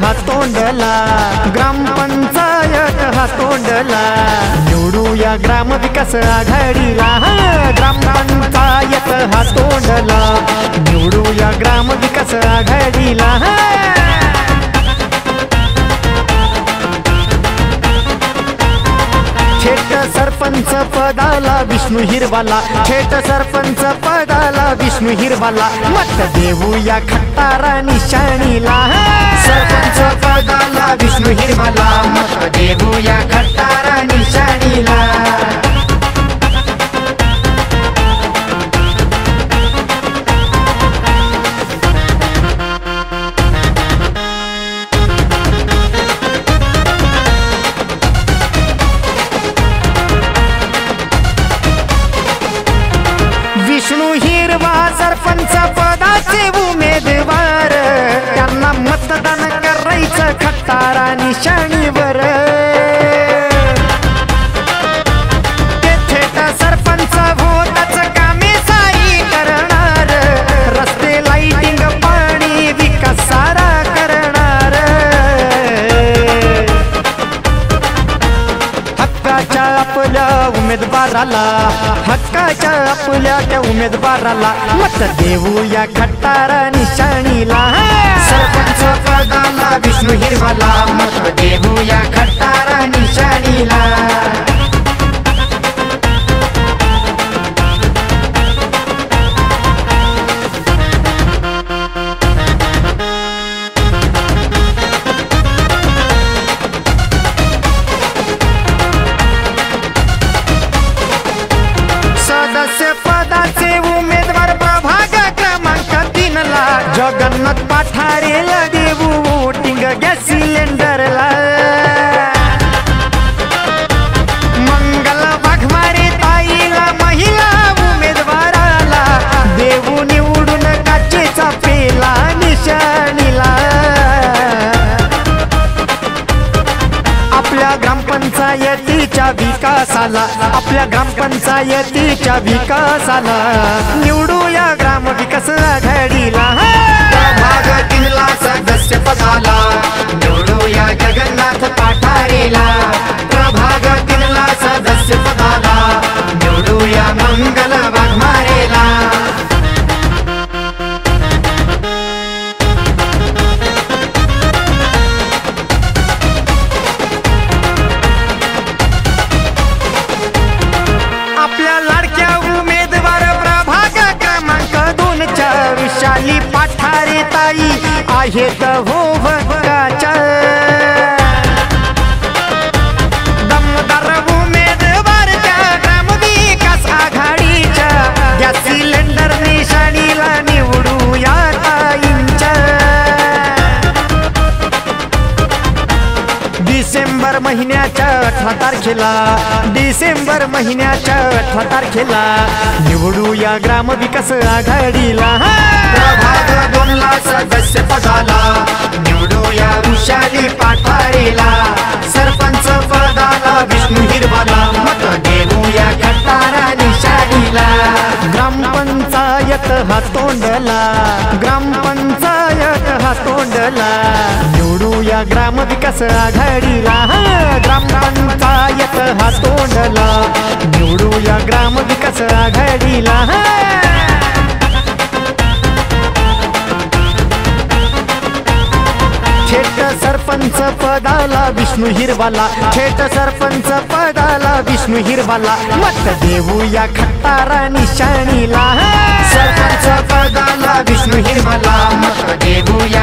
हातोंडला ग्रामपंचायत हातोंडला निवडूया ग्रामविकास आघाडीला. हा, ग्रामपंचायत हातोंडला निवडूया ग्रामविकास आघाडीला. सरपंच पदाला विष्णू हिरवाला. थेट सरपंच पदाला विष्णू हिरवाला. मत देऊया खट्टारा निशाणीला. सरपंच पदाला विष्णू हिरवाला. मत देऊया खट्टारा निशाणीला. उमेदवाराला हक्काच्या आपल्या त्या उमेदवाराला. मत देऊया खट्टारा निशाणीला. सरपंच पदाला विष्णू हिरवाला पदाचे उमेदवार प्रभाग क्रमांक तीनला. जगन्नाथ पाठारे लगे आपल्या ग्रामपंचायतीच्या विकासाला आपल्या ग्रामपंचायतीच्या विकासाला. निवडूया ग्राम विकास आघाडीला. सदस्य पदाला. निवडूया जगन्नाथ पाठारीला. पाठारे ताई आहेत हो भक्ताच्या महिन्याच्या अठरा तारखेला डिसेंबर महिन्याच्या अठरा तारखेला निवडूया ग्रामविकास आघाडीला. प्रभाग दोनला सदस्य पदाला निवडूया वृषाली पाठारीला सरपंच पदाला विष्णू हिरवाला मत देऊया खट्टारा निशाणीला. ग्रामपंचायत हातोंडला ग्रामपंचायत हातोंडला निवडूया ग्रामविकास आघाडीला. ग्रामपंचायत हातोंडला निवडूया ग्रामविकास आघाडीला. थेट सरपंच पदाला विष्णू हिरवाला. थेट सरपंच पदाला विष्णू हिरवाला. मत देऊया खट्टारा निशाणीला. सरपंच पदाला विष्णू हिरवाला. मत देऊया